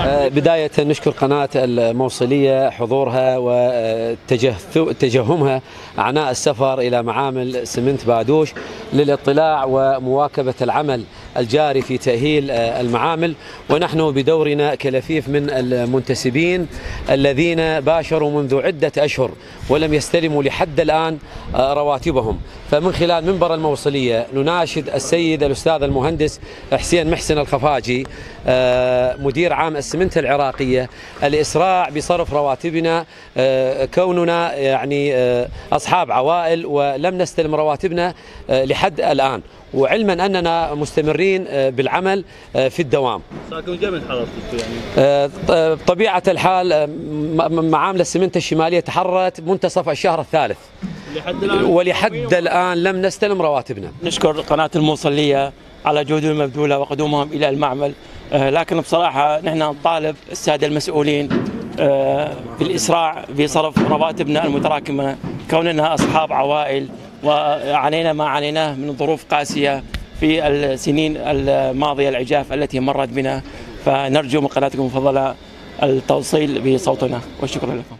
آه، بداية نشكر قناة الموصلية حضورها وتجهمها أعناء السفر إلى معامل سمنت بادوش للاطلاع ومواكبة العمل. الجاري في تأهيل آه، المعامل. ونحن بدورنا كلفيف من المنتسبين الذين باشروا منذ عدة أشهر ولم يستلموا لحد الآن آه، رواتبهم. فمن خلال منبر الموصلية نناشد السيد الأستاذ المهندس حسين محسن الخفاجي آه، مدير عام السمنت العراقية الإسراع بصرف رواتبنا كوننا يعني أصحاب عوائل ولم نستلم رواتبنا لحد الآن. وعلما أننا مستمرين آه، بالعمل آه، في الدوام. ساكن قبل حضرتك يعني. بطبيعة الحال آه، م- معامل السمنت الشمالية تحررت منتصف الشهر الثالث. لحد الآن ولحد الآن لم نستلم رواتبنا. نشكر قناة الموصلية على جهودهم المبذولة وقدومهم إلى المعمل. لكن بصراحة نحن نطالب السادة المسؤولين بالإسراع بصرف رواتبنا المتراكمة. كوننا أصحاب عوائل وعلينا ما عليناه من ظروف قاسية في السنين الماضية العجاف التي مرت بنا فنرجو من قناتكم المفضلة التوصيل بصوتنا والشكر لكم.